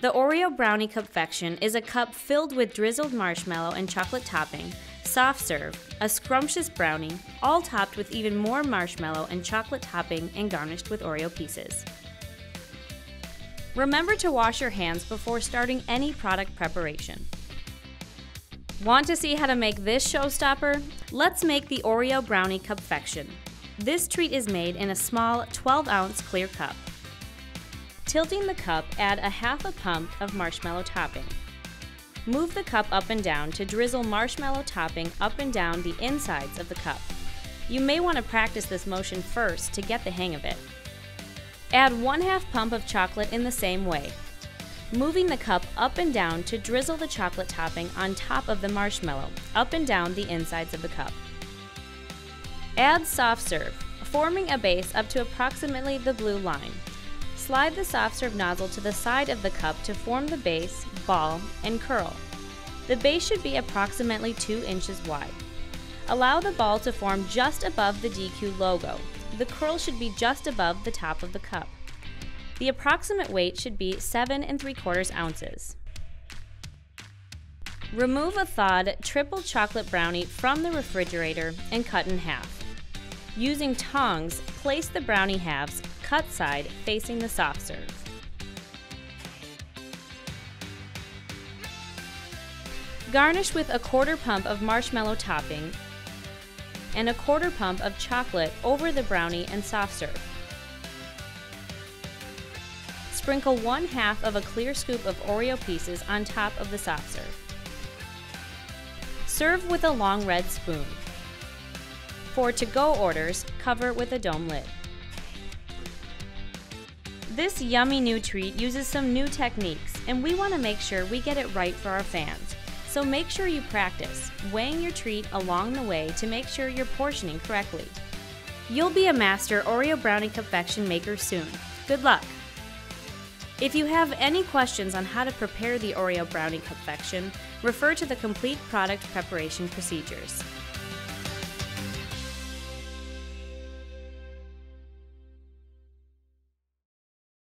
The Oreo Brownie Cupfection is a cup filled with drizzled marshmallow and chocolate topping, soft serve, a scrumptious brownie, all topped with even more marshmallow and chocolate topping and garnished with Oreo pieces. Remember to wash your hands before starting any product preparation. Want to see how to make this showstopper? Let's make the Oreo Brownie Cupfection. This treat is made in a small 12 ounce clear cup. Tilting the cup, add a half a pump of marshmallow topping. Move the cup up and down to drizzle marshmallow topping up and down the insides of the cup. You may want to practice this motion first to get the hang of it. Add one half pump of chocolate in the same way. Moving the cup up and down to drizzle the chocolate topping on top of the marshmallow, up and down the insides of the cup. Add soft serve, forming a base up to approximately the blue line. Slide the soft serve nozzle to the side of the cup to form the base, ball, and curl. The base should be approximately 2 inches wide. Allow the ball to form just above the DQ logo. The curl should be just above the top of the cup. The approximate weight should be 7 and 3 quarters ounces. Remove a thawed triple chocolate brownie from the refrigerator and cut in half. Using tongs, place the brownie halves cut side facing the soft serve. Garnish with a quarter pump of marshmallow topping and a quarter pump of chocolate over the brownie and soft serve. Sprinkle one half of a clear scoop of Oreo pieces on top of the soft serve. Serve with a long red spoon. For to-go orders, cover with a dome lid. This yummy new treat uses some new techniques, and we want to make sure we get it right for our fans. So make sure you practice, weighing your treat along the way to make sure you're portioning correctly. You'll be a master Oreo brownie Cupfection maker soon. Good luck! If you have any questions on how to prepare the Oreo brownie Cupfection, refer to the complete product preparation procedures.